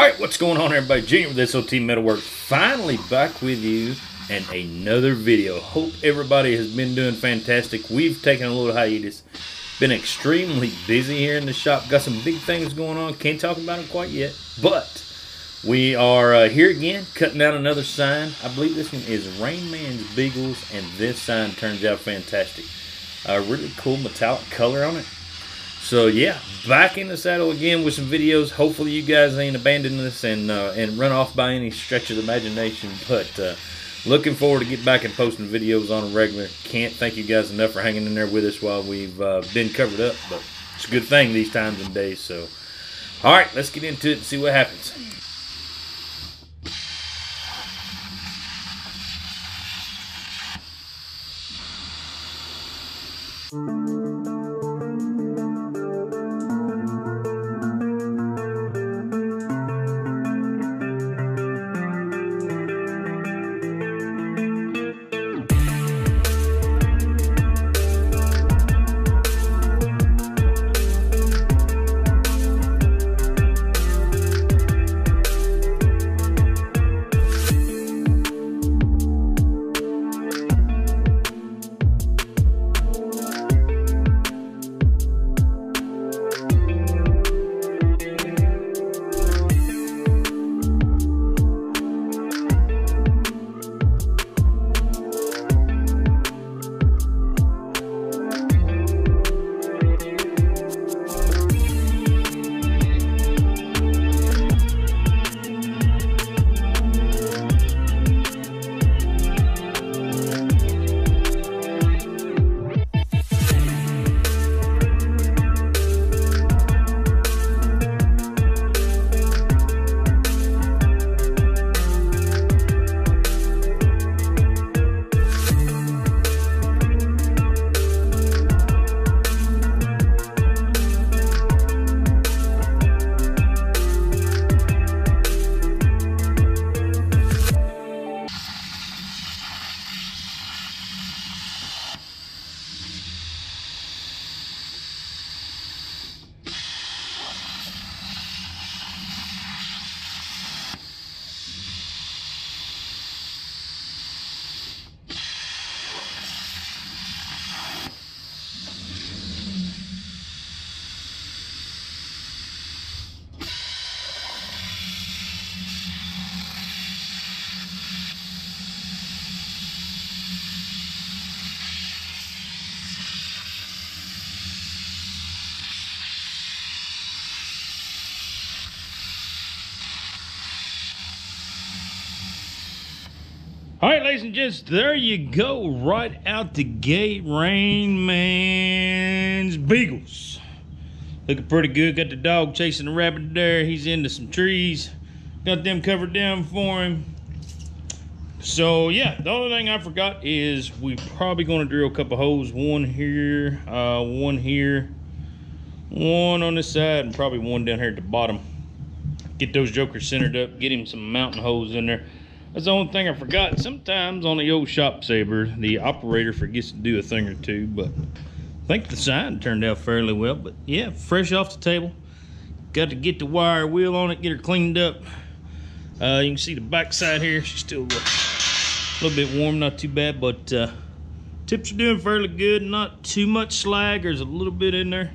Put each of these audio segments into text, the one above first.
All right, what's going on, everybody? Junior with SOT Metalworks, finally back with you and another video. Hope everybody has been doing fantastic. We've taken a little hiatus. Been extremely busy here in the shop. Got some big things going on. Can't talk about them quite yet, but we are uh, here again, cutting out another sign. I believe this one is Rainman's Beagles, and this sign turns out fantastic. A really cool metallic color on it. So yeah, back in the saddle again with some videos. Hopefully you guys ain't abandoning this and uh, and run off by any stretch of the imagination. But uh, looking forward to get back and posting videos on a regular. Can't thank you guys enough for hanging in there with us while we've uh, been covered up. But it's a good thing these times and days. So all right, let's get into it and see what happens. All right, ladies and gents, there you go. Right out the gate, Rainman's Beagles. Looking pretty good. Got the dog chasing the rabbit there. He's into some trees. Got them covered down for him. So, yeah, the only thing I forgot is we're probably going to drill a couple holes. One here, uh, one here, one on this side, and probably one down here at the bottom. Get those jokers centered up. Get him some mountain holes in there. That's the only thing I forgot. Sometimes on the old ShopSabre, the operator forgets to do a thing or two, but I think the sign turned out fairly well. But yeah, fresh off the table. Got to get the wire wheel on it, get her cleaned up. Uh, you can see the back side here. She's still a little bit warm, not too bad, but uh, tips are doing fairly good. Not too much slag. There's a little bit in there.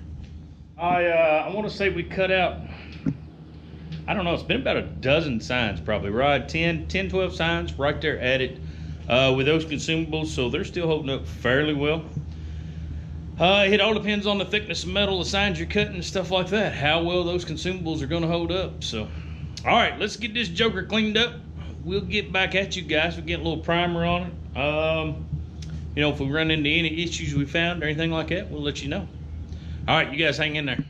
I uh, I want to say we cut out I don't know, it's been about a dozen signs probably, right? 10, 10 12 signs right there at it uh, with those consumables. So they're still holding up fairly well. Uh, it all depends on the thickness of metal, the signs you're cutting, and stuff like that. How well those consumables are going to hold up. So, all right, let's get this joker cleaned up. We'll get back at you guys. We'll get a little primer on it. Um, you know, if we run into any issues we found or anything like that, we'll let you know. All right, you guys hang in there.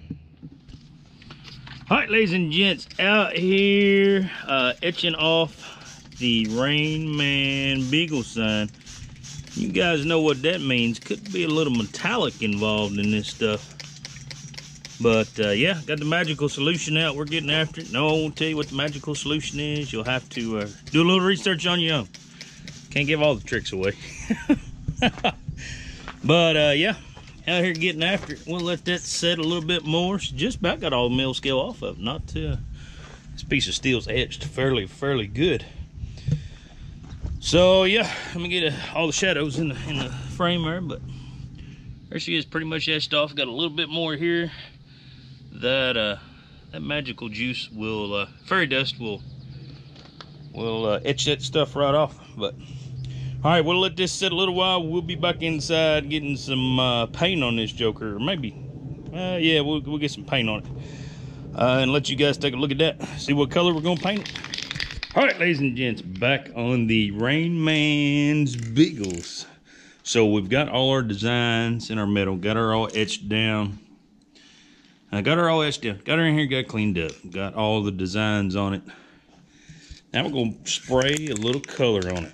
All right, ladies and gents, out here uh, etching off the Rainman Beagle sign. You guys know what that means. Could be a little metallic involved in this stuff. But uh, yeah, got the magical solution out. We're getting after it. No, I won't tell you what the magical solution is. You'll have to uh, do a little research on your own. Can't give all the tricks away. but uh, yeah, out here getting after it. We'll let that set a little bit more. She just about got all the mill scale off of. Not, uh, This piece of steel's etched fairly, fairly good. So yeah, let me get uh, all the shadows in the in the frame there, but there she is, pretty much etched off. Got a little bit more here. That uh, that magical juice will uh, fairy dust will will uh, etch that stuff right off. But all right, we'll let this sit a little while. We'll be back inside getting some uh, paint on this Joker, maybe, uh, yeah, we'll we'll get some paint on it, uh, and let you guys take a look at that. See what color we're gonna paint it. All right, ladies and gents, back on the Rainman's Beagles. So we've got all our designs in our metal, got our all etched down. I got her all etched down, got her in here, got cleaned up, got all the designs on it. Now we're gonna spray a little color on it.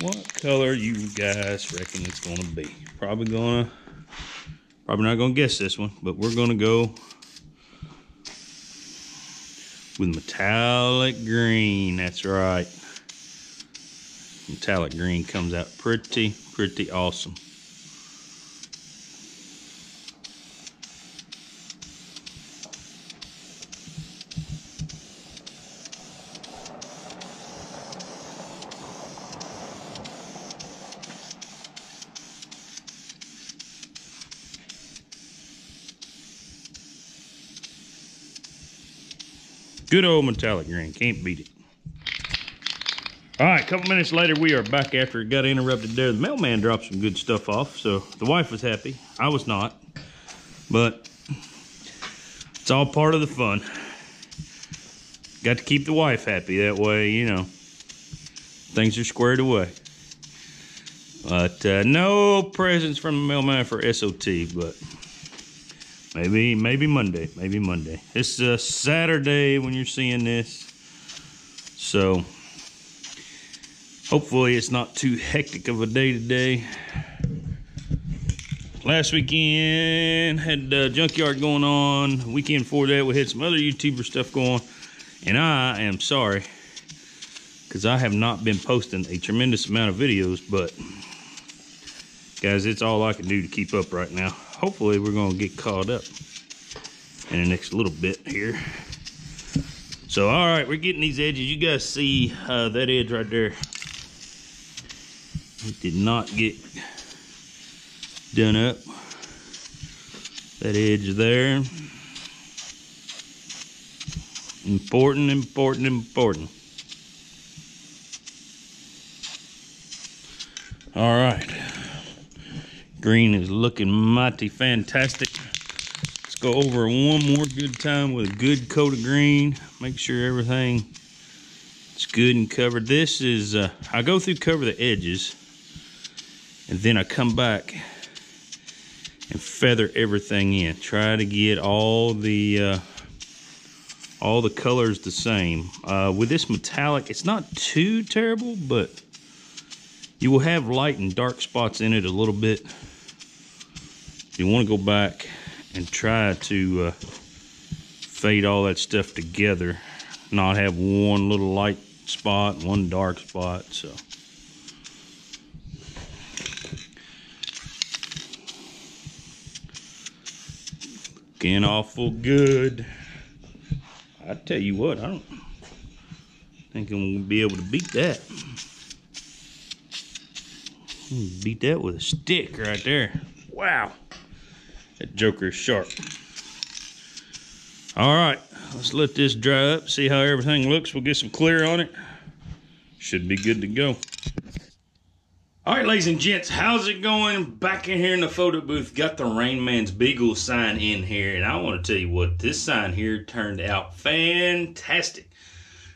What color you guys reckon it's gonna be? Probably gonna, probably not gonna guess this one, but we're gonna go with metallic green. That's right. Metallic green comes out pretty, pretty awesome. Good old metallic green. Can't beat it. All right, a couple minutes later, we are back after it got interrupted there. The mailman dropped some good stuff off, so the wife was happy. I was not, but it's all part of the fun. Got to keep the wife happy. That way, you know, things are squared away. But uh, no presents from the mailman for SOT, but Maybe, maybe Monday. Maybe Monday. It's a Saturday when you're seeing this. So, hopefully it's not too hectic of a day today. Last weekend, had uh, Junkyard going on. weekend before that, we had some other YouTuber stuff going. And I am sorry, because I have not been posting a tremendous amount of videos, but guys, it's all I can do to keep up right now hopefully we're going to get caught up in the next little bit here. So, all right, we're getting these edges. You guys see uh, that edge right there. It did not get done up. That edge there. Important, important, important. All right. Green is looking mighty fantastic. Let's go over one more good time with a good coat of green. Make sure everything is good and covered. This is, uh, I go through cover the edges and then I come back and feather everything in. Try to get all the uh, all the colors the same. Uh, with this metallic, it's not too terrible, but you will have light and dark spots in it a little bit you want to go back and try to uh, fade all that stuff together not have one little light spot one dark spot so. Looking awful good. I tell you what I don't think I'm gonna be able to beat that. Beat that with a stick right there. Wow that joker is sharp. All right, let's let this dry up, see how everything looks. We'll get some clear on it. Should be good to go. All right, ladies and gents, how's it going? Back in here in the photo booth, got the Rainman's Beagle sign in here, and I want to tell you what, this sign here turned out fantastic.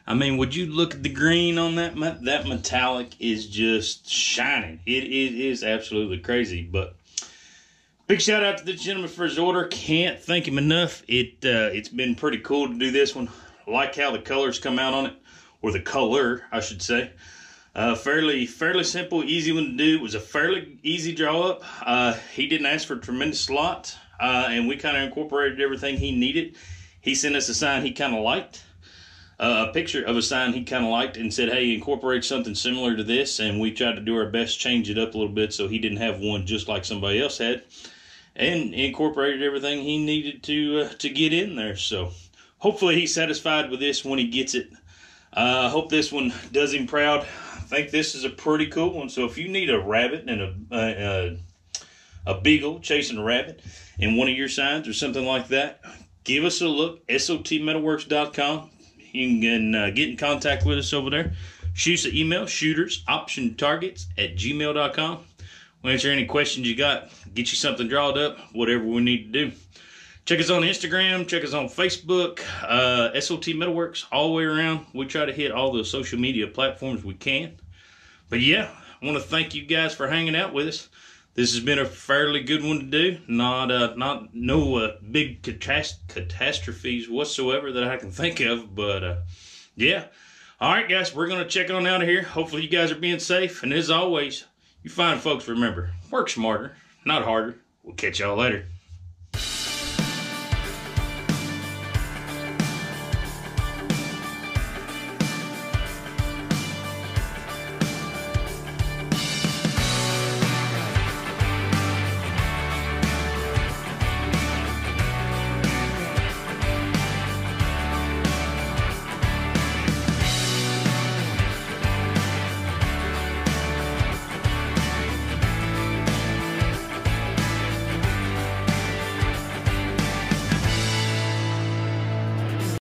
I mean, would you look at the green on that? That metallic is just shining. It, it is absolutely crazy, but Big shout out to the gentleman for his order. Can't thank him enough. It uh, it's been pretty cool to do this one. I like how the colors come out on it, or the color, I should say. Uh, fairly fairly simple, easy one to do. It was a fairly easy draw up. Uh, he didn't ask for a tremendous lot, uh, and we kind of incorporated everything he needed. He sent us a sign he kind of liked. Uh, a picture of a sign he kind of liked and said, "Hey, incorporate something similar to this." And we tried to do our best, change it up a little bit so he didn't have one just like somebody else had and incorporated everything he needed to uh, to get in there. So hopefully he's satisfied with this when he gets it. I uh, hope this one does him proud. I think this is a pretty cool one. So if you need a rabbit and a a, a beagle chasing a rabbit in one of your signs or something like that, give us a look. SOTmetalworks.com. You can uh, get in contact with us over there. Shoot us an email, shooters, option targets at gmail.com. We'll answer any questions you got, get you something drawn up, whatever we need to do. Check us on Instagram, check us on Facebook, uh, SOT Metalworks, all the way around. We try to hit all the social media platforms we can. But yeah, I want to thank you guys for hanging out with us. This has been a fairly good one to do. Not uh, not no uh, big catast- catastrophes whatsoever that I can think of. But uh, yeah, all right, guys, we're gonna check on out of here. Hopefully, you guys are being safe. And as always, you fine folks remember, work smarter, not harder. We'll catch y'all later.